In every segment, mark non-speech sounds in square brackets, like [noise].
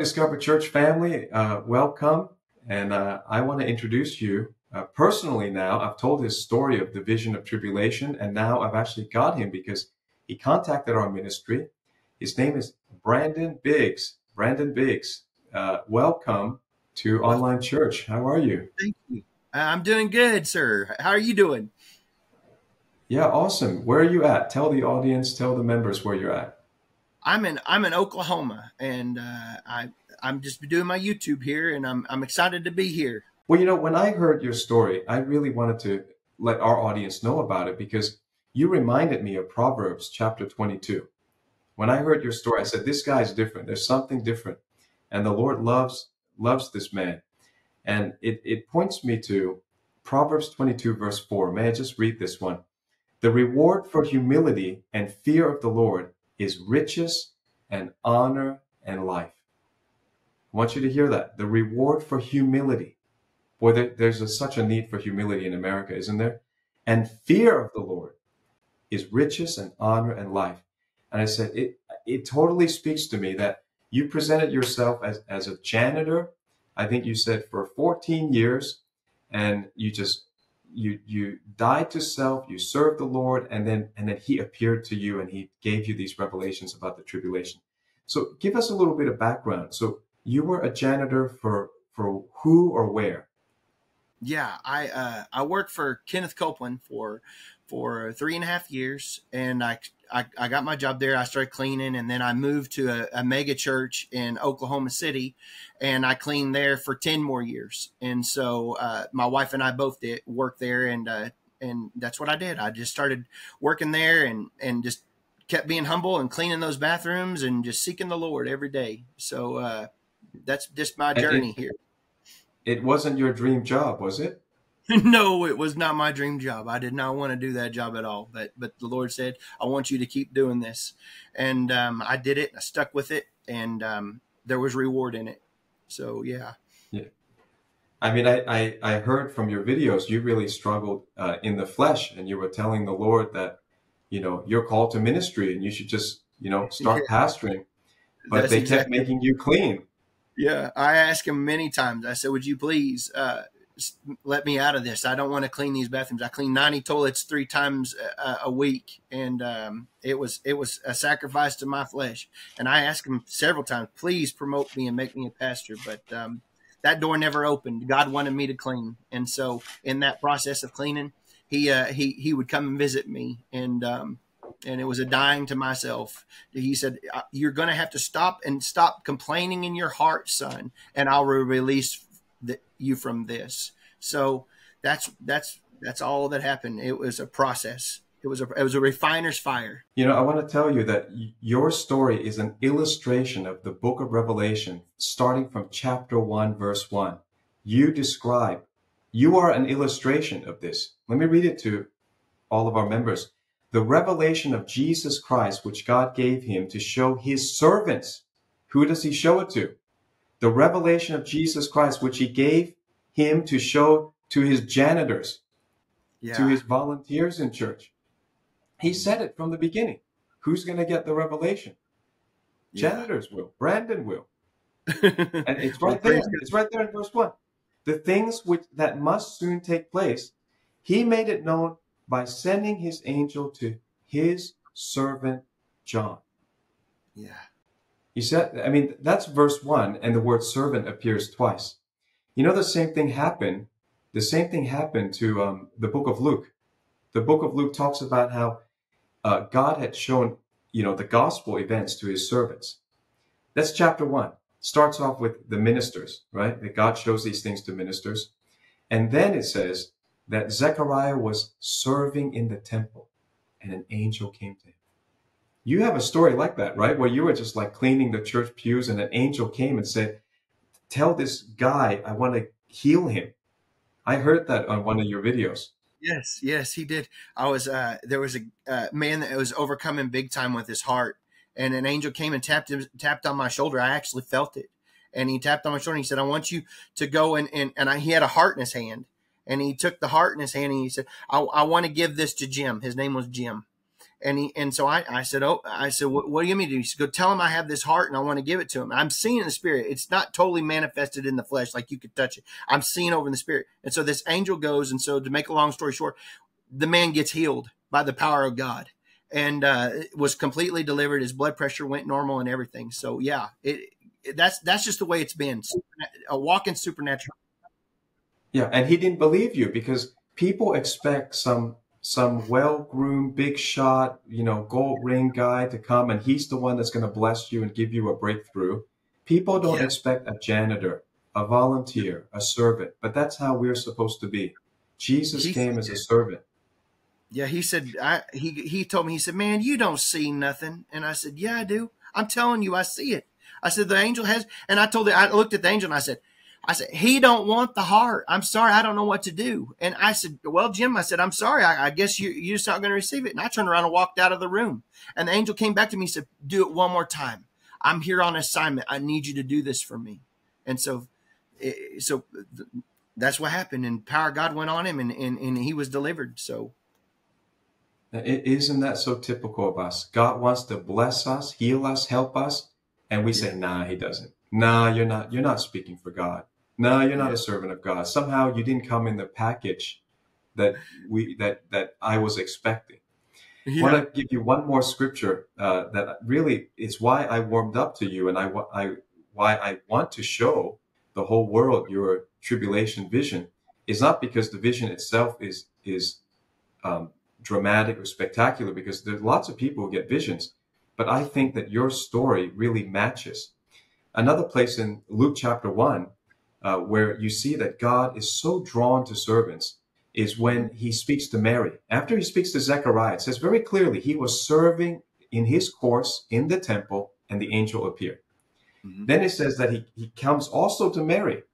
Discover Church family, uh, welcome. And uh, I want to introduce you uh, personally now. I've told his story of the vision of tribulation, and now I've actually got him because he contacted our ministry. His name is Brandon Biggs. Brandon Biggs, uh, welcome to Online Church. How are you? Thank you. I'm doing good, sir. How are you doing? Yeah, awesome. Where are you at? Tell the audience, tell the members where you're at. I'm in I'm in Oklahoma, and uh, I I'm just doing my YouTube here, and I'm I'm excited to be here. Well, you know, when I heard your story, I really wanted to let our audience know about it because you reminded me of Proverbs chapter 22. When I heard your story, I said, "This guy's different. There's something different," and the Lord loves loves this man, and it it points me to Proverbs 22 verse 4. May I just read this one? The reward for humility and fear of the Lord is riches and honor and life. I want you to hear that. The reward for humility. Boy, there, there's a, such a need for humility in America, isn't there? And fear of the Lord is riches and honor and life. And I said, it, it totally speaks to me that you presented yourself as, as a janitor. I think you said for 14 years and you just you you died to self you served the lord and then and then he appeared to you and he gave you these revelations about the tribulation. So give us a little bit of background. So you were a janitor for for who or where? Yeah i uh i worked for kenneth copeland for for three and a half years and i I, I got my job there. I started cleaning, and then I moved to a, a, mega church in Oklahoma City, and I cleaned there for ten more years. And so uh, my wife and I both did work there, and uh, and that's what I did. I just started working there, and and just kept being humble and cleaning those bathrooms, and just seeking the Lord every day. So uh, that's just my journey it, here. It wasn't your dream job, was it? [laughs] no, it was not my dream job. I did not want to do that job at all. But but the Lord said, "I want you to keep doing this," and um, I did it. I stuck with it, and um, there was reward in it. So yeah. Yeah. I mean, I, I, I heard from your videos you really struggled uh, in the flesh, and you were telling the Lord that you know you're called to ministry and you should just you know start [laughs] yeah. pastoring, but That's they exactly. kept making you clean. Yeah, I asked him many times. I said, "Would you please?" Uh, let me out of this. I don't want to clean these bathrooms. I clean 90 toilets three times a, a week. And, um, it was, it was a sacrifice to my flesh. And I asked him several times, please promote me and make me a pastor. But, um, that door never opened. God wanted me to clean. And so in that process of cleaning, he, uh, he, he would come and visit me and, um, and it was a dying to myself. He said, "You're going to have to stop and stop complaining in your heart, son, and I'll release you from this. So that's that's that's all that happened. It was a process. It was a it was a refiner's fire. You know, I want to tell you that your story is an illustration of the book of Revelation, starting from chapter one, verse one. You describe, you are an illustration of this. Let me read it to all of our members. The revelation of Jesus Christ, which God gave him to show his servants. Who does he show it to? The revelation of Jesus Christ, which he gave him to show to his janitors, yeah. to his volunteers in church. He said it from the beginning. Who's going to get the revelation? Yeah. Janitors will. Brandon will. [laughs] and it's right there. It's right there in verse one. The things which that must soon take place, he made it known by sending his angel to his servant John. Yeah. He said, I mean, that's verse one, and the word servant appears twice. You know, the same thing happened. The same thing happened to um, the book of Luke. The book of Luke talks about how uh, God had shown, you know, the gospel events to his servants. That's chapter one. Starts off with the ministers, right? That God shows these things to ministers. And then it says that Zechariah was serving in the temple and an angel came to him. You have a story like that, right? Where you were just like cleaning the church pews and an angel came and said, tell this guy I want to heal him. I heard that on one of your videos. Yes, yes, he did. I was uh there was a uh, man that was overcoming big time with his heart, and an angel came and tapped him, tapped on my shoulder. I actually felt it, and he tapped on my shoulder. and He said, "I want you to go and and and I, he had a heart in his hand, and he took the heart in his hand and he said, I, I want to give this to Jim. His name was Jim, And he, and so I, I said, Oh, I said, what, do you mean? He said, go tell him I have this heart and I want to give it to him. I'm seeing in the spirit. It's not totally manifested in the flesh, like you could touch it. I'm seeing over in the spirit. And so this angel goes. And so to make a long story short, the man gets healed by the power of God and uh, was completely delivered. His blood pressure went normal and everything. So yeah, it, it that's that's just the way it's been. A walking supernatural. Yeah, and he didn't believe you because people expect some some well-groomed, big shot, you know, gold ring guy to come and he's the one that's going to bless you and give you a breakthrough. People don't yeah. expect a janitor, a volunteer, a servant, but that's how we're supposed to be. Jesus he came as a servant. Yeah, he said I he he told me he said, "Man, you don't see nothing." And I said, "Yeah, I do. I'm telling you, I see it." I said, "The angel has," and I told it. I looked at the angel and I said, I said, he don't want the heart. I'm sorry. I don't know what to do. And I said, well, Jim, I said, I'm sorry. I, I guess you, you're just not going to receive it. And I turned around and walked out of the room. And the angel came back to me and said, do it one more time. I'm here on assignment. I need you to do this for me. And so, eh, so that's what happened. And power of God went on him and, and, and he was delivered. So. Isn't that so typical of us? God wants to bless us, heal us, help us. And we say, nah, he doesn't. Nah, you're not, you're not speaking for God no, you're not a servant of God. Somehow you didn't come in the package that we that that I was expecting. Yeah. I want to give you one more scripture uh, that really is why I warmed up to you, and I, I why I want to show the whole world your tribulation vision is not because the vision itself is is um, dramatic or spectacular, because there's lots of people who get visions, but I think that your story really matches. Another place in Luke chapter one, uh, where you see that God is so drawn to servants is when he speaks to Mary. After he speaks to Zechariah, it says very clearly he was serving in his course in the temple and the angel appeared. Mm-hmm. Then it says that he, he comes also to Mary.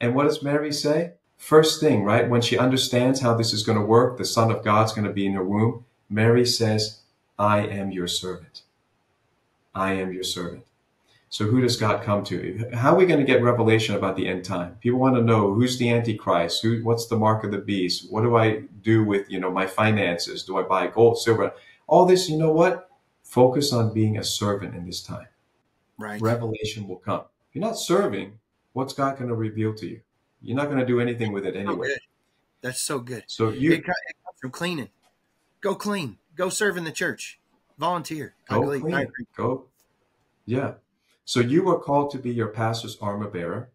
And what does Mary say? First thing, right? When she understands how this is going to work, the Son of God's going to be in her womb, Mary says, I am your servant. I am your servant. So who does God come to? How are we going to get revelation about the end time? People want to know who's the Antichrist, who, what's the mark of the beast, what do I do with you know my finances? Do I buy gold, silver? All this, you know what? Focus on being a servant in this time. Right. Revelation will come. If you're not serving, what's God going to reveal to you? You're not going to do anything with it anyway. That's so good. So you it, comes from cleaning. Go clean. Go serve in the church. Volunteer. Go clean. Go. Yeah. So you were called to be your pastor's armor bearer.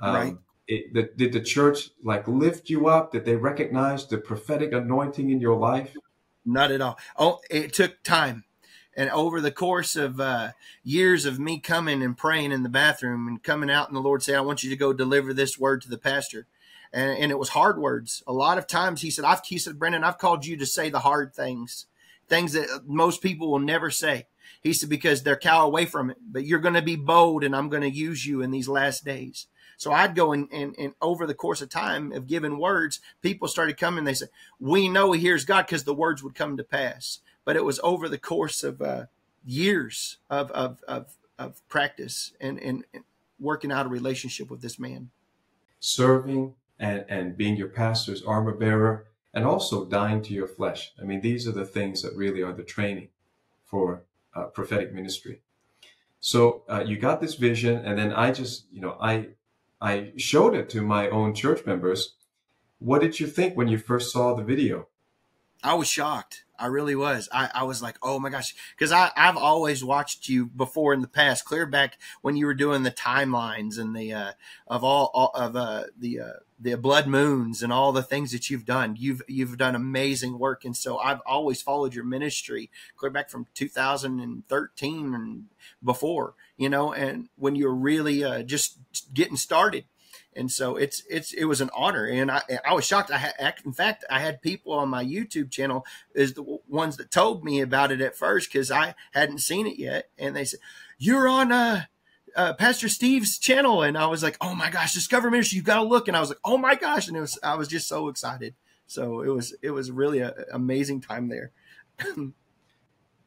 Um, right. It, the, did the church like lift you up? Did they recognize the prophetic anointing in your life? Not at all. Oh, it took time. And over the course of uh, years of me coming and praying in the bathroom and coming out, and the Lord said, I want you to go deliver this word to the pastor. And, and it was hard words. A lot of times he said, I've, he said, Brendan, I've called you to say the hard things, things that most people will never say. He said, because they're cow away from it, but you're going to be bold and I'm going to use you in these last days. So I'd go and, and, and over the course of time of giving words, people started coming. They said, we know he hears God because the words would come to pass. But it was over the course of uh, years of, of, of, of practice and, and, working out a relationship with this man. Serving and, and being your pastor's armor bearer and also dying to your flesh. I mean, these are the things that really are the training for uh, prophetic ministry. So uh, you got this vision, and then I just, you know, I I showed it to my own church members. What did you think when you first saw the video? I was shocked. I really was. I, I was like, oh my gosh, because I I've always watched you before in the past, clear back when you were doing the timelines and the uh, of all, all of uh, the uh, the blood moons and all the things that you've done. You've you've done amazing work, and so I've always followed your ministry clear back from 2013 and before, you know, and when you're really uh, just getting started and so it's it's it was an honor. And i i was shocked. I had in fact i had people on my youtube channel is the ones that told me about it at first because i hadn't seen it yet. And they said you're on uh, uh, pastor steve's channel. And i was like oh my gosh discover ministry you gotta look. And i was like oh my gosh. And it was i was just so excited. So it was it was really an amazing time there. [laughs]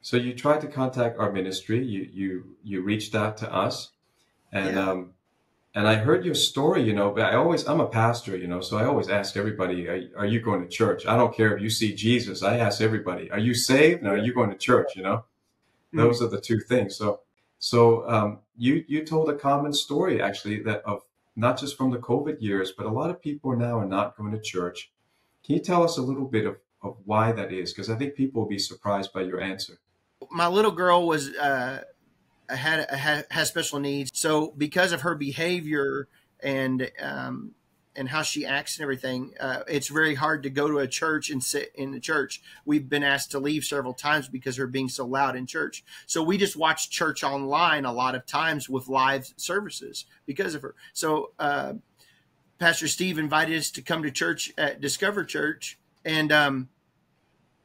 So you tried to contact our ministry. You you you reached out to us. And yeah. um and I heard your story, you know, but I always, I'm a pastor, you know, so I always ask everybody, are, are, you going to church? I don't care if you see Jesus. I ask everybody, are you saved? No, are you going to church? You know, mm-hmm. those are the two things. So, so, um, you, you told a common story actually that of not just from the COVID years, but a lot of people now are not going to church. Can you tell us a little bit of, of why that is? Because I think people will be surprised by your answer. My little girl was, uh, had, had has special needs. So because of her behavior and um, and how she acts and everything, uh, it's very hard to go to a church and sit in the church. We've been asked to leave several times because her being so loud in church. So we just watch church online a lot of times with live services because of her. So uh, Pastor Steve invited us to come to church at Discover Church, and um,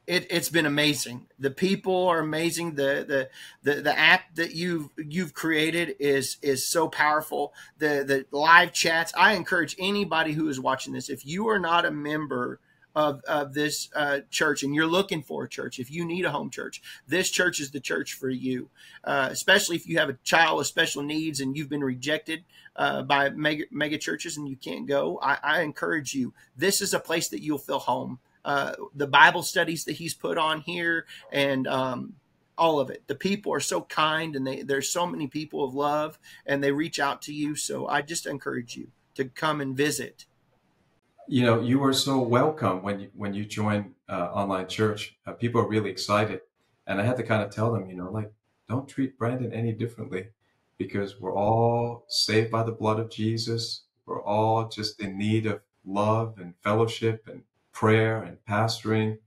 it, has been amazing. The people are amazing. The, the the the app that you've you've created is is so powerful. The the live chats. I encourage anybody who is watching this, if you are not a member of of this uh, church and you're looking for a church, if you need a home church, this church is the church for you. Uh, especially if you have a child with special needs and you've been rejected uh, by mega, mega churches and you can't go. I, I encourage you. This is a place that you'll feel home uh, the Bible studies that he's put on here, and um, all of it. The people are so kind, and they, there's so many people of love, and they reach out to you. So I just encourage you to come and visit. You know, you are so welcome when you when you join uh, online church. Uh, people are really excited, and I had to kind of tell them, you know, like don't treat Brandon any differently, because we're all saved by the blood of Jesus. We're all just in need of love and fellowship and prayer and pastoring.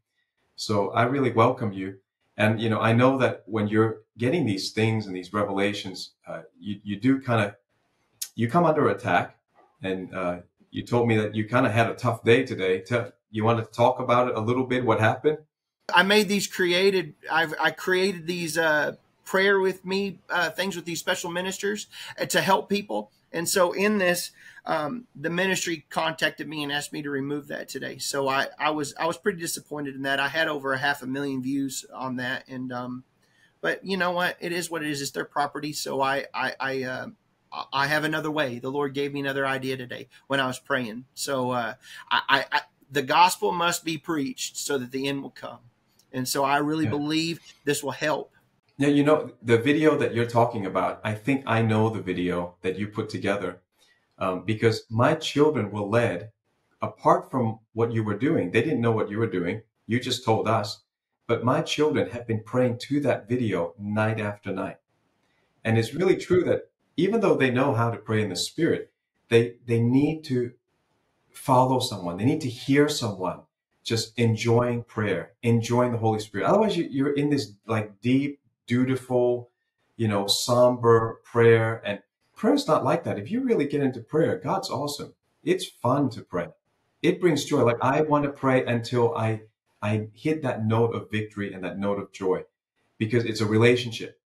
So I really welcome you. And, you know, I know that when you're getting these things and these revelations, uh, you, you do kind of, you come under attack. And uh, you told me that you kind of had a tough day today. you want to talk about it a little bit? What happened? I made these created, I've, I created these uh, prayer with me uh, things with these special ministers uh, to help people. And so in this, um, the ministry contacted me and asked me to remove that today. So I, I was I was pretty disappointed in that. I had over a half a million views on that, and um, but you know what? It is what it is. It's their property. So I I I, uh, I have another way. The Lord gave me another idea today when I was praying. So uh, I, I, the gospel must be preached so that the end will come, and so I really yeah. believe this will help. Yeah, you know the video that you're talking about. I think I know the video that you put together um, because my children were led apart from what you were doing. They didn't know what you were doing. You just told us. But my children have been praying to that video night after night. And it's really true that even though they know how to pray in the spirit, they, they need to follow someone. They need to hear someone just enjoying prayer, enjoying the Holy Spirit. Otherwise, you, you're in this like deep, dutiful, you know, somber prayer. And Prayer's not like that. If you really get into prayer, God's awesome. It's fun to pray. It brings joy. Like I want to pray until I I hit that note of victory and that note of joy because it's a relationship.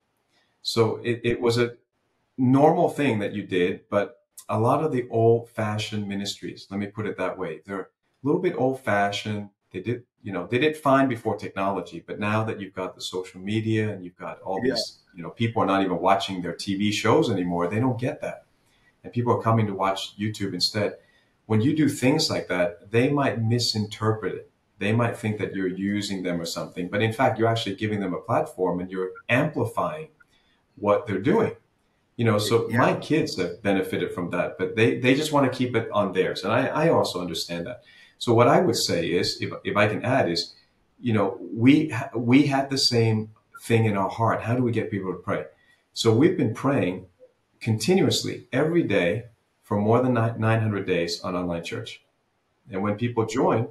So it, it was a normal thing that you did, but a lot of the old fashioned ministries, let me put it that way, they're a little bit old fashioned. They did, you know, they did fine before technology, but now that you've got the social media and you've got all yeah. these you know, people are not even watching their TV shows anymore. They don't get that. And people are coming to watch YouTube instead. When you do things like that, they might misinterpret it. They might think that you're using them or something, but in fact, you're actually giving them a platform and you're amplifying what they're doing. You know, so yeah. my kids have benefited from that, but they, they just want to keep it on theirs. And I, I also understand that. So what I would say is, if, if I can add is, you know, we, we had the same thing in our heart. How do we get people to pray? So we've been praying continuously every day for more than 900 days on online church. And when people join,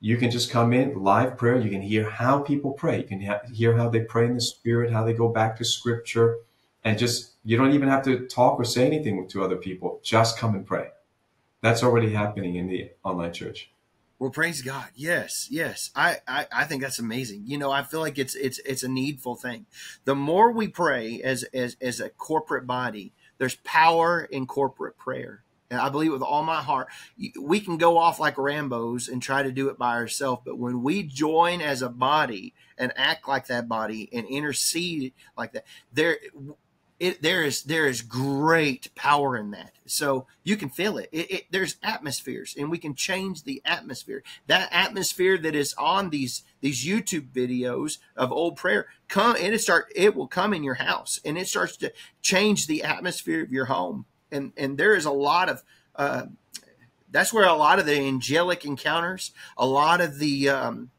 you can just come in live prayer. You can hear how people pray. You can hear how they pray in the spirit, how they go back to scripture, and just you don't even have to talk or say anything to other people. Just come and pray. That's already happening in the online church. Well, praise God. Yes, yes. I, I, I think that's amazing. You know, I feel like it's it's it's a needful thing. The more we pray as as as a corporate body, there's power in corporate prayer. And I believe with all my heart, we can go off like Rambo's and try to do it by ourselves. But when we join as a body and act like that body and intercede like that, there it there is there is great power in that. So you can feel it. It, it. There's atmospheres, and we can change the atmosphere. That atmosphere that is on these these YouTube videos of old prayer come and it start it will come in your house, and it starts to change the atmosphere of your home. And and there is a lot of uh, that's where a lot of the angelic encounters, a lot of the um,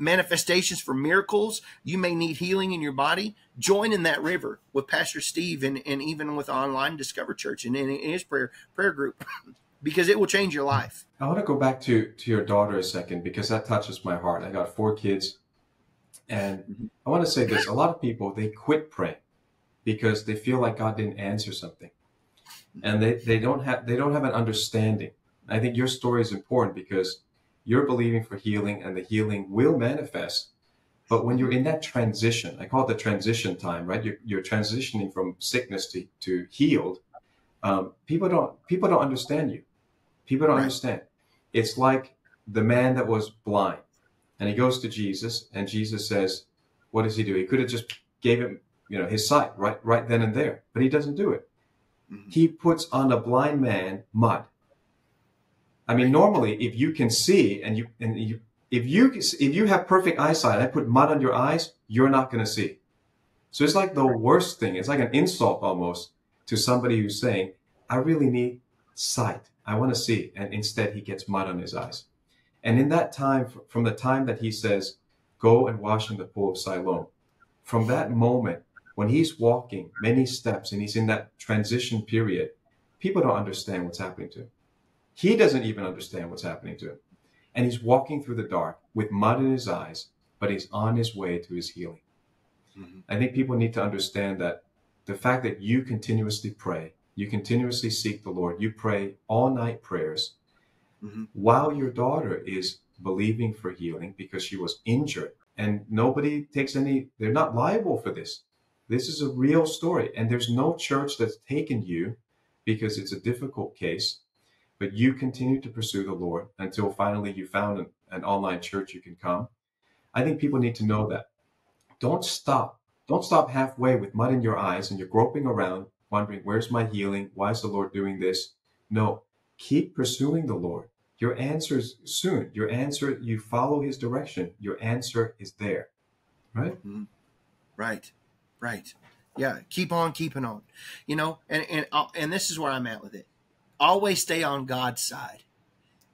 manifestations for miracles, you may need healing in your body, join in that river with Pastor Steve and, and even with online Discover Church and in, his prayer prayer group [laughs] because it will change your life. I want to go back to to your daughter a second because that touches my heart. I got four kids and. I want to say this, a lot of people they quit praying because they feel like God didn't answer something. And they, they don't have they don't have an understanding. I think your story is important because you're believing for healing and the healing will manifest. But when you're in that transition, I call it the transition time, right? You're, you're transitioning from sickness to, to healed. Um, people don't people don't understand you. People don't right. understand. It's like the man that was blind, and he goes to Jesus, and Jesus says, "What does he do? He could have just gave him, you know, his sight right right then and there, but he doesn't do it. Mm-hmm. He puts on a blind man mud, I mean, normally, if you can see and you and you if you if you have perfect eyesight, I put mud on your eyes, you're not going to see. So it's like the worst thing. It's like an insult almost to somebody who's saying, "I really need sight. I want to see," and instead he gets mud on his eyes. And in that time, from the time that he says, "Go and wash in the pool of Siloam," from that moment when he's walking many steps and he's in that transition period, people don't understand what's happening to him. He doesn't even understand what's happening to him. And he's walking through the dark with mud in his eyes, but he's on his way to his healing. Mm-hmm. I think people need to understand that the fact that you continuously pray, you continuously seek the Lord, you pray all night prayers mm-hmm. while your daughter is believing for healing because she was injured. And nobody takes any, they're not liable for this. This is a real story. And there's no church that's taken you because it's a difficult case but you continue to pursue the Lord until finally you found an, an online church you can come. I think people need to know that. Don't stop. Don't stop halfway with mud in your eyes and you're groping around, wondering, where's my healing? Why is the Lord doing this? No, keep pursuing the Lord. Your answer is soon. Your answer, you follow his direction. Your answer is there. Right? Mm-hmm. Right. Right. Yeah. Keep on keeping on. You know, and, and, uh, and this is where I'm at with it always stay on God's side.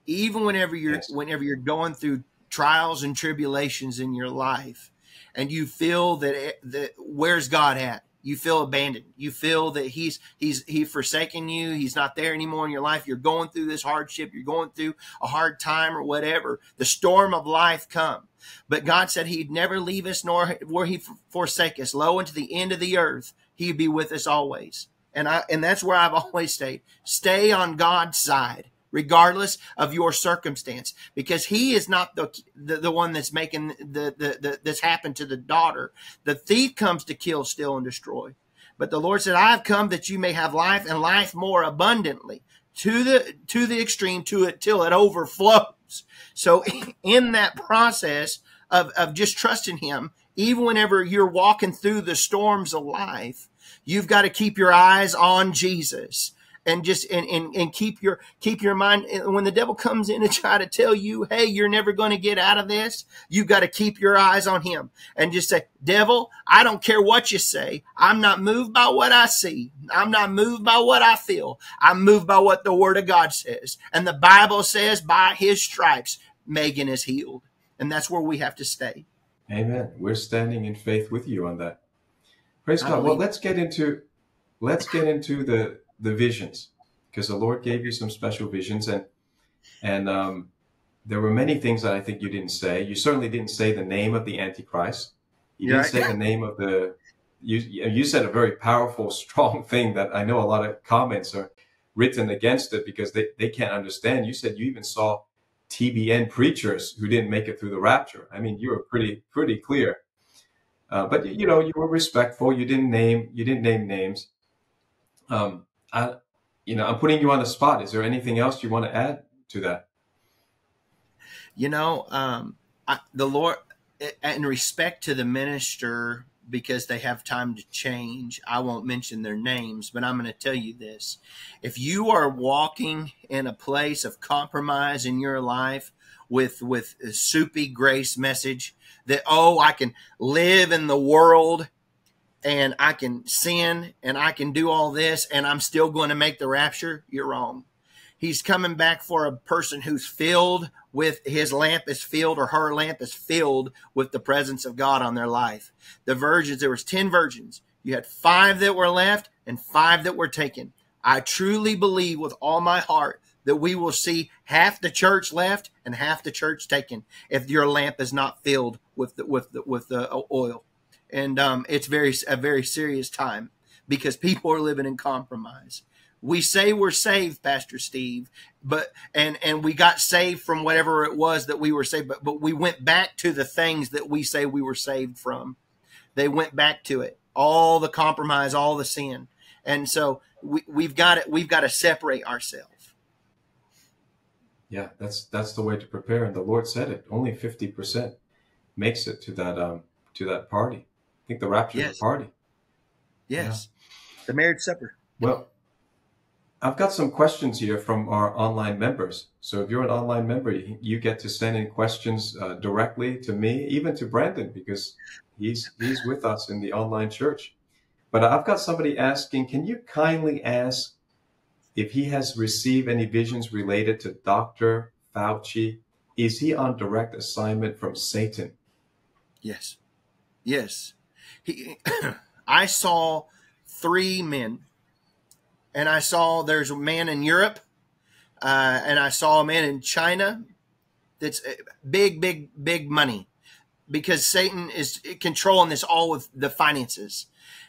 Even whenever you're yes. whenever you're going through trials and tribulations in your life and you feel that that where's God at? You feel abandoned. You feel that he's he's he's forsaken you. He's not there anymore in your life. You're going through this hardship. You're going through a hard time or whatever. The storm of life come. But God said He'd never leave us nor where He forsake us. Lo unto the end of the earth, He'd be with us always. And I and that's where I've [laughs] always stayed. Stay on God's side regardless of your circumstance because he is not the the, the one that's making the, the, the that's happened to the daughter. The thief comes to kill steal and destroy. But the lord said i've come that you may have life and life more abundantly to the to the extreme to it till it overflows. So [laughs] in that process of of just trusting him even whenever you're walking through the storms of life You've got to keep your eyes on Jesus and just and, and, and keep your keep your mind when the devil comes in to try to tell you hey you're never going to get out of this you've got to keep your eyes on him and just say devil i don't care what you say. I'm not moved by what i see. I'm not moved by what i feel. I'm moved by what the word of god says. And the bible says by his stripes megan is healed. And that's where we have to stay. Amen. We're standing in faith with you on that Praise God. Well, let's get into let's get into the the visions because the Lord gave you some special visions and and um, there were many things that I think you didn't say. You certainly didn't say the name of the Antichrist. You didn't say the name of the. You you said a very powerful, [laughs] strong thing that I know a lot of comments are written against it because they, they can't understand. You said you even saw TBN preachers who didn't make it through the rapture. I mean, you were pretty pretty clear. Uh, but you know, you were respectful. You didn't name you didn't name names. Um, I, you know, I'm putting you on the spot. Is there anything else you want to add to that? You know, um, I, the Lord, in respect to the minister because they have time to change. I won't mention their names, but I'm going to tell you this. If you are walking in a place of compromise in your life with with a soupy grace message that oh, I can live in the world and I can sin and I can do all this and I'm still going to make the rapture, you're wrong. He's coming back for a person who's filled with his lamp is filled or her lamp is filled with the presence of God on their life. The virgins, there was 10 virgins. You had five that were left and five that were taken. I truly believe with all my heart that we will see half the church left and half the church taken if your lamp is not filled with the, with the, with the oil. And um, it's very a very serious time because people are living in compromise. We say we're saved pastor steve but and and we got saved from whatever it was that we were saved but but we went back to the things that we say we were saved from. They went back to it. All the compromise all the sin. And so we, we've got it we've got to separate ourselves yeah that's that's the way to prepare and the lord said it only 50% makes it to that um to that party i think the rapture yes. is a party yes yeah. the marriage supper well I've got some questions here from our online members. So if you're an online member, you get to send in questions uh, directly to me, even to Brandon, because he's he's with us in the online church. But I've got somebody asking, can you kindly ask if he has received any visions related to Dr. Fauci? Is he on direct assignment from Satan? Yes. Yes. He [clears throat] I saw three men and I saw there's a man in Europe, uh, and I saw a man in China that's uh, big, big, big money because Satan is controlling this all with the finances.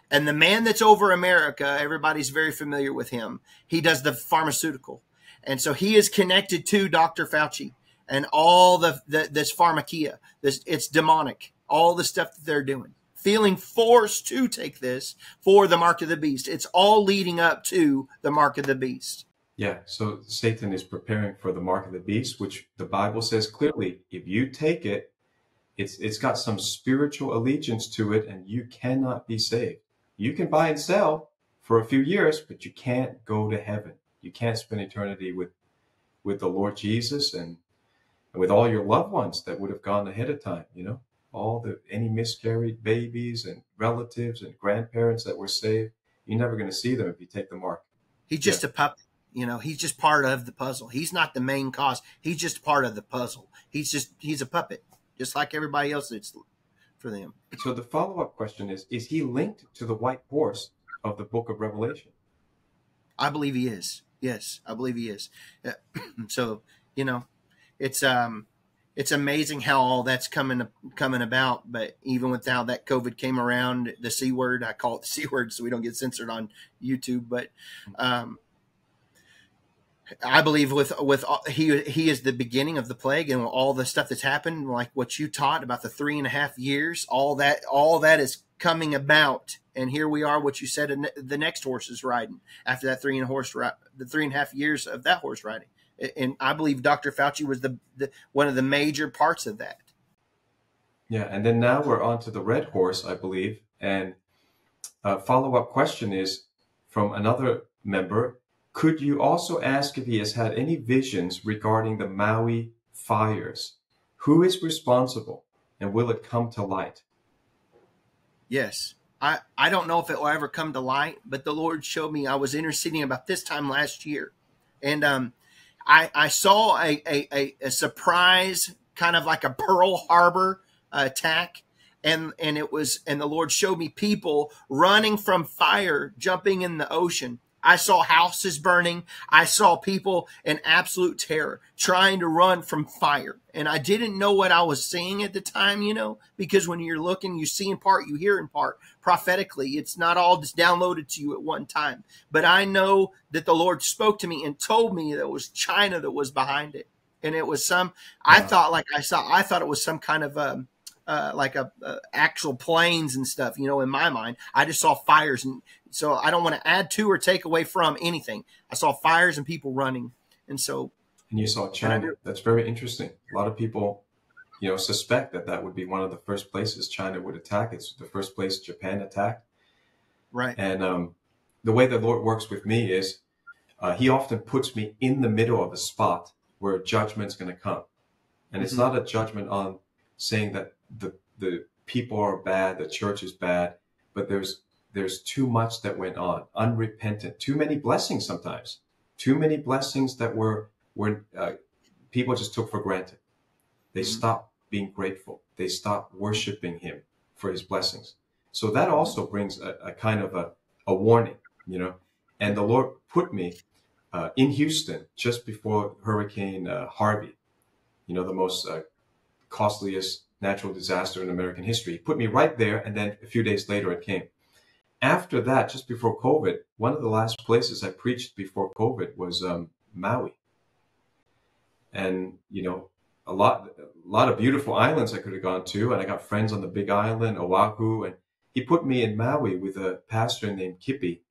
And the man that's over America, everybody's very familiar with him. He does the pharmaceutical. And so he is connected to Dr. Fauci and all the, the this pharmakeia. This it's demonic. All the stuff that they're doing feeling forced to take this for the mark of the beast. It's all leading up to the mark of the beast. Yeah, so Satan is preparing for the mark of the beast, which the Bible says clearly if you take it, it's it's got some spiritual allegiance to it and you cannot be saved. You can buy and sell for a few years, but you can't go to heaven. You can't spend eternity with with the Lord Jesus and and with all your loved ones that would have gone ahead of time, you know? all the any miscarried babies and relatives and grandparents that were saved. You're never going to see them if you take the mark. He's just yeah. a puppet. You know, he's just part of the puzzle. He's not the main cause. He's just part of the puzzle. He's just he's a puppet, just like everybody else. It's for them. So the follow up question is: Is he linked to the white horse of the Book of Revelation? I believe he is. Yes, I believe he is. [clears throat] so you know, it's um it's amazing how all that's coming coming about. But even without that COVID came around, the c word I call it the c word so we don't get censored on YouTube. But um, I believe with with he he is the beginning of the plague and all the stuff that's happened, like what you taught about the three and a half years. All that all that is coming about, and here we are. What you said, the next horse is riding after that three and a horse the three and a half years of that horse riding and I believe Dr. Fauci was the, the one of the major parts of that. Yeah, and then now we're on to the red horse, I believe. And a follow up question is from another member Could you also ask if he has had any visions regarding the Maui fires? Who is responsible and will it come to light? Yes. I, I don't know if it will ever come to light, but the Lord showed me I was interceding about this time last year. And um, I, I saw a, a, a, surprise, kind of like a Pearl Harbor attack. And, and it was, and the Lord showed me people running from fire, jumping in the ocean. I saw houses burning. I saw people in absolute terror trying to run from fire. And I didn't know what I was seeing at the time, you know, because when you're looking, you see in part, you hear in part prophetically. It's not all just downloaded to you at one time. But I know that the Lord spoke to me and told me that it was China that was behind it. And it was some, I thought like I saw, I thought it was some kind of, um, uh, like a, a, actual planes and stuff. You know, in my mind, I just saw fires, and so I don't want to add to or take away from anything. I saw fires and people running, and so. And you saw China. That's very interesting. A lot of people you know, suspect that that would be one of the first places China would attack. It's the first place Japan attacked. Right. And um, the way the Lord works with me is uh, He often puts me in the middle of a spot where judgment's going to come. And it's Mhm. not a judgment on saying that the, the people are bad, the church is bad, but there's there's too much that went on, unrepentant, too many blessings sometimes, too many blessings that were were uh, people just took for granted. They Mhm. stopped being grateful. They stopped worshiping Him for His blessings. So that also brings a, a kind of a, a warning, you know. And the Lord put me uh, in Houston just before Hurricane uh, Harvey, you know, the most uh, costliest natural disaster in American history. He put me right there, and then a few days later it came. After that, just before COVID, one of the last places I preached before COVID was um, Maui. And, you know, a lot, a lot of beautiful islands I could have gone to, and I got friends on the Big Island, Oahu, and he put me in Maui with a pastor named Kippy.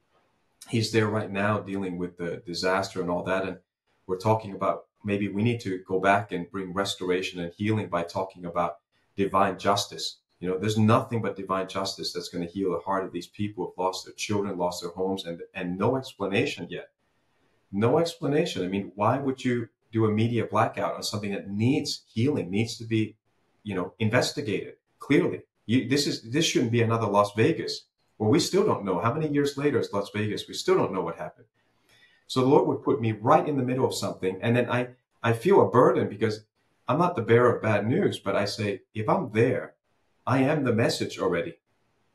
He's there right now dealing with the disaster and all that, and we're talking about maybe we need to go back and bring restoration and healing by talking about divine justice. You know, there's nothing but divine justice that's going to heal the heart of these people who've lost their children, lost their homes, and and no explanation yet. No explanation. I mean, why would you do a media blackout on something that needs healing, needs to be, you know, investigated clearly? You, this is this shouldn't be another Las Vegas. Well, we still don't know. How many years later is Las Vegas? We still don't know what happened. So the Lord would put me right in the middle of something, and then I I feel a burden because I'm not the bearer of bad news, but I say if I'm there, I am the message already,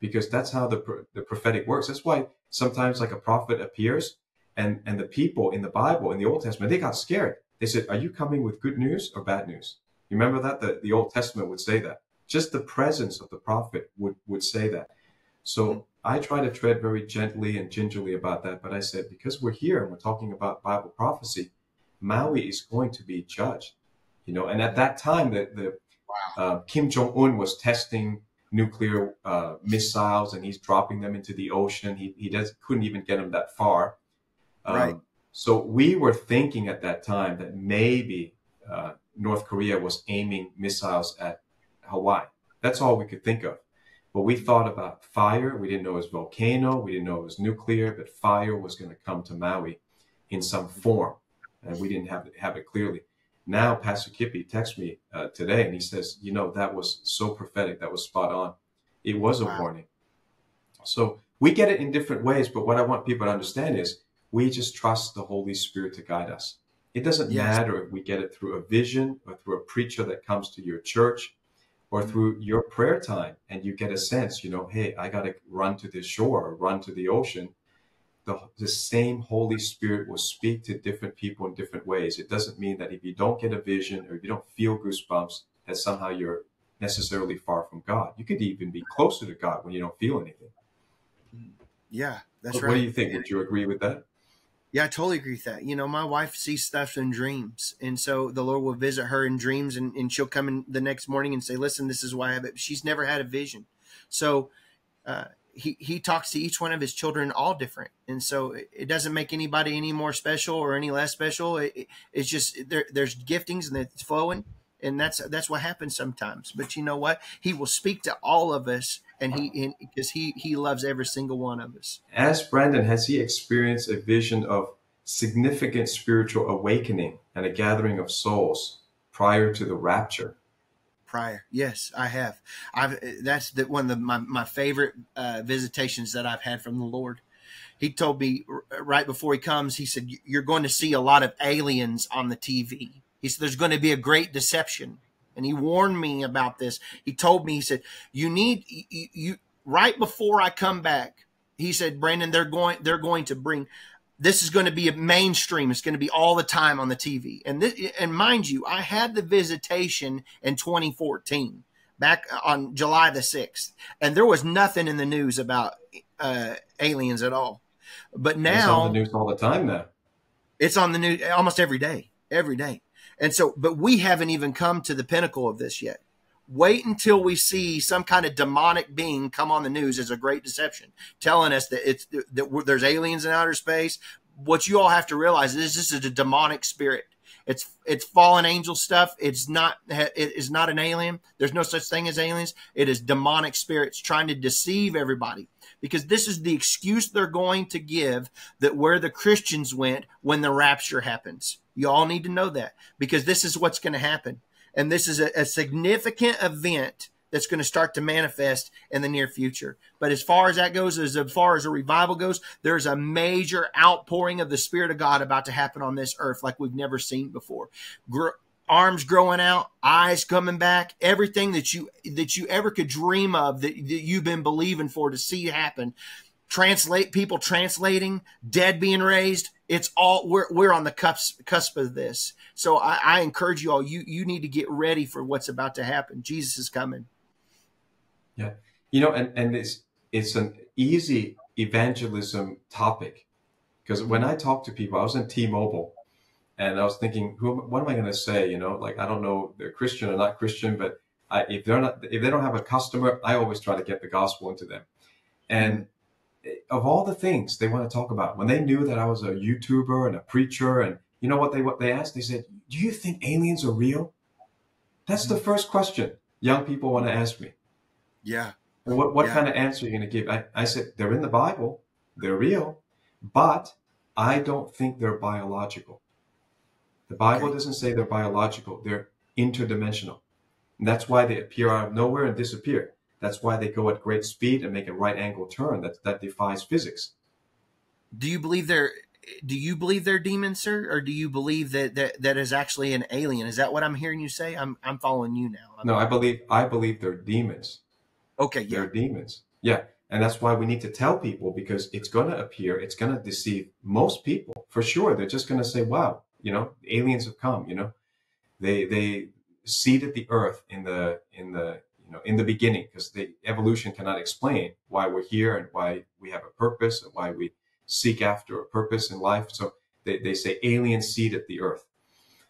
because that's how the the prophetic works. That's why sometimes like a prophet appears, and and the people in the Bible in the Old Testament they got scared. They said, "Are you coming with good news or bad news?" You remember that the the Old Testament would say that. Just the presence of the prophet would would say that. So I try to tread very gently and gingerly about that. But I said, because we're here and we're talking about Bible prophecy, Maui is going to be judged. You know, and at that time, the, the uh, Kim Jong Un was testing nuclear uh, missiles and he's dropping them into the ocean. He he does couldn't even get them that far. Um, Right. So we were thinking at that time that maybe uh, North Korea was aiming missiles at Hawaii. That's all we could think of. But we thought about fire. We didn't know it was volcano. We didn't know it was nuclear, but fire was going to come to Maui in some form. And we didn't have have it clearly. Now, Pastor Kippy texts me uh, today and he says, you know, that was so prophetic. That was spot on. It was a Wow. warning. So we get it in different ways. But what I want people to understand is we just trust the Holy Spirit to guide us. It doesn't Yes. matter if we get it through a vision or through a preacher that comes to your church or through your prayer time and you get a sense, you know, hey, I got to run to the shore or run to the ocean. The, the same Holy Spirit will speak to different people in different ways. It doesn't mean that if you don't get a vision or if you don't feel goosebumps, that somehow you're necessarily far from God. You could even be closer to God when you don't feel anything. Yeah, that's What- right. What do you think? Would you agree with that? Yeah, I totally agree with that. You know, my wife sees stuff in dreams. And so the Lord will visit her in dreams and, and she'll come in the next morning and say, listen, this is why I have it. She's never had a vision. So uh, he, he talks to each one of his children all different. And so it, it doesn't make anybody any more special or any less special. It, it- it's just there, there's giftings and it's flowing. And that's that's what happens sometimes. But you know what? He will speak to all of us, and he because he he loves every single one of us. As Brandon, has he experienced a vision of significant spiritual awakening and a gathering of souls prior to the rapture? Prior. Yes, I have. I've that's the, one of the, my my favorite uh, visitations that I've had from the Lord. He told me right before he comes, he said, "You're going to see a lot of aliens on the TV." He said, "There's going to be a great deception," and he warned me about this. He told me, he said, "You need you, you right before I come back." He said, "Brandon, they're going they're going to bring." This is going to be a mainstream. It's going to be all the time on the TV. And this, and mind you, I had the visitation in 2014, back on July the 6th, and there was nothing in the news about uh, aliens at all. But It's now on the news all the time now. it's on the news almost every day, every day. And so, but we haven't even come to the pinnacle of this yet. Wait until we see some kind of demonic being come on the news as a great deception, telling us that it's that there's aliens in outer space. What you all have to realize is this is a demonic spirit. It's it's fallen angel stuff. It's not it is not an alien. There's no such thing as aliens. It is demonic spirits trying to deceive everybody because this is the excuse they're going to give that where the Christians went when the rapture happens. You all need to know that because this is what's going to happen. And this is a, a significant event that's going to start to manifest in the near future. But as far as that goes, as far as a revival goes, there's a major outpouring of the Spirit of God about to happen on this earth like we've never seen before. Gr- arms growing out, eyes coming back, everything that you that you ever could dream of that, that you've been believing for to see happen. Translate people translating, dead being raised. It's all we're we're on the cusp cusp of this. So I, I encourage you all. You you need to get ready for what's about to happen. Jesus is coming. Yeah. You know, and, and it's it's an easy evangelism topic. Because when I talk to people, I was in T-Mobile and I was thinking, who, what am I going to say? You know, like, I don't know, they're Christian or not Christian, but I, if they're not, if they don't have a customer, I always try to get the gospel into them. And of all the things they want to talk about, when they knew that I was a YouTuber and a preacher, and you know what they what they asked? They said, "Do you think aliens are real?" That's the mm-hmm. first question young people want to ask me. Yeah. And what, what Yeah. kind of answer are you going to give? I, I said, they're in the Bible, they're real, but I don't think they're biological. The Bible Okay. doesn't say they're biological, they're interdimensional. And that's why they appear out of nowhere and disappear. That's why they go at great speed and make a right angle turn that, that defies physics. Do you believe they're do you believe they're demons, sir, or do you believe that that, that is actually an alien? Is that what I'm hearing you say? I'm I'm following you now. No, I believe I believe they're demons. Okay, yeah. They're demons. Yeah. And that's why we need to tell people because it's going to appear, it's going to deceive most people for sure. They're just going to say, wow, you know, aliens have come, you know, they, they seeded the earth in the, in the, know, in the beginning because the evolution cannot explain why we're here and why we have a purpose and why we seek after a purpose in life. So they, they say aliens seeded the earth.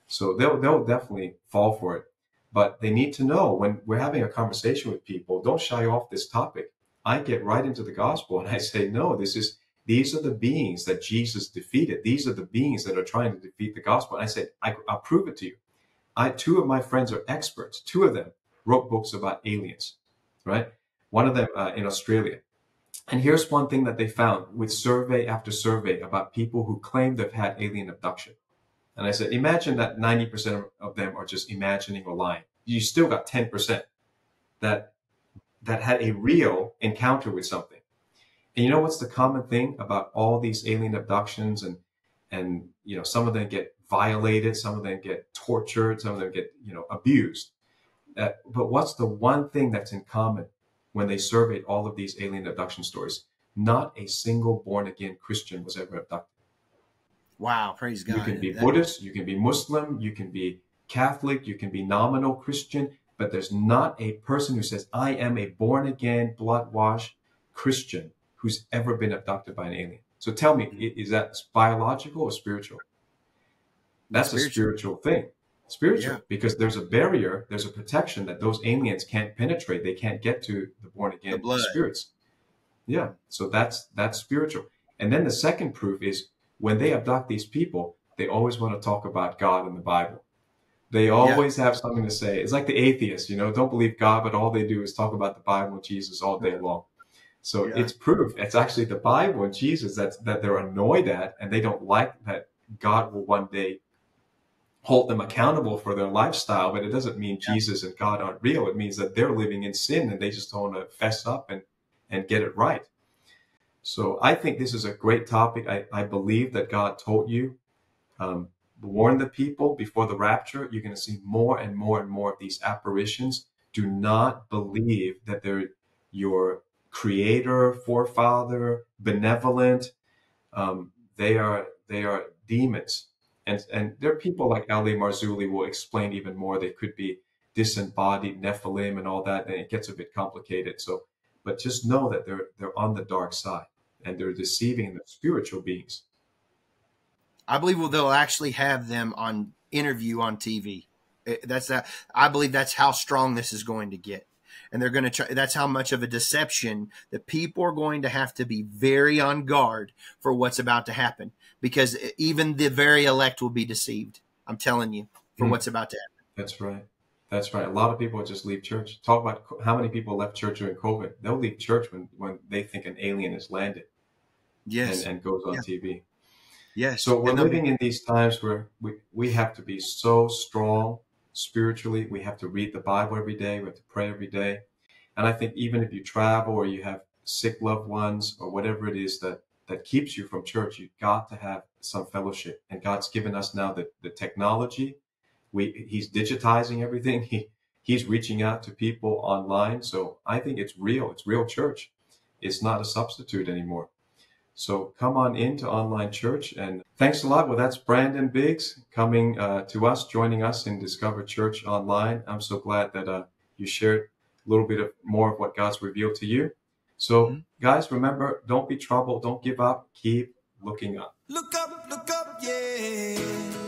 So they'll, they'll definitely fall for it. But they need to know when we're having a conversation with people don't shy off this topic. I get right into the gospel and i say no this is these are the beings that jesus defeated. These are the beings that are trying to defeat the gospel. And i said I, i'll prove it to you. I two of my friends are experts. Two of them wrote books about aliens right one of them uh, in australia and here's one thing that they found with survey after survey about people who claim they've had alien abduction and I said, imagine that 90% of them are just imagining or lying. You still got 10% that that had a real encounter with something. And you know what's the common thing about all these alien abductions and and you know some of them get violated, some of them get tortured, some of them get you know abused. Uh, but what's the one thing that's in common when they surveyed all of these alien abduction stories? Not a single born again Christian was ever abducted. Wow, praise God. You can be That- Buddhist, you can be Muslim, you can be Catholic, you can be nominal Christian, but there's not a person who says, I am a born again, blood washed Christian who's ever been abducted by an alien. So tell me, i- is that biological or spiritual? That's a Spiritual. spiritual thing. Spiritual, Yeah. because there's a barrier, there's a protection that those aliens can't penetrate. They can't get to the born again blood. spirits. Yeah, so that's that's spiritual. And then the second proof is when they abduct these people, they always want to talk about God and the Bible. They always have something to say. It's like the atheists, you know, don't believe God, but all they do is talk about the Bible and Jesus all day long. So Yeah. it's proof. It's actually the Bible and Jesus that's that they're annoyed at, and they don't like that God will one day hold them accountable for their lifestyle. But it doesn't mean Yeah. Jesus and God aren't real. It means that they're living in sin and they just don't want to fess up and and get it right. So I think this is a great topic. I, I believe that God told you, um, warn the people before the rapture. You're going to see more and more and more of these apparitions. Do not believe that they're your creator, forefather, benevolent. Um, they are they are demons, and and there are people like L.A. Marzulli will explain even more. They could be disembodied Nephilim and all that, and it gets a bit complicated. So, but just know that they're they're on the dark side and they're deceiving the spiritual beings. I believe they'll actually have them on interview on TV. Eh, that's that. I believe that's how strong this is going to get, and they're going to try. That's how much of a deception that people are going to have to be very on guard for what's about to happen, because even the very elect will be deceived. I'm telling you for mm. what's about to happen. That's right. That's right. A lot of people just leave church. Talk about how many people left church during COVID. They'll leave church when, when they think an alien has landed. Yes. And, and goes on yeah. TV. Yes. So we're living be- in these times where we, we have to be so strong spiritually. We have to read the Bible every day. We have to pray every day. And I think even if you travel or you have sick loved ones or whatever it is that, that keeps you from church, you've got to have some fellowship. And God's given us now the, the technology. We, he's digitizing everything. [laughs] He, he's reaching out to people online. So I think it's real. It's real church. It's not a substitute anymore. So come on into online church and thanks a lot. Well, that's Brandon Biggs coming uh, to us, joining us in Discover Church online. I'm so glad that uh, you shared a little bit of more of what God's revealed to you. So mm-hmm. guys, remember, don't be troubled. Don't give up. Keep looking up. Look up, look up, yeah.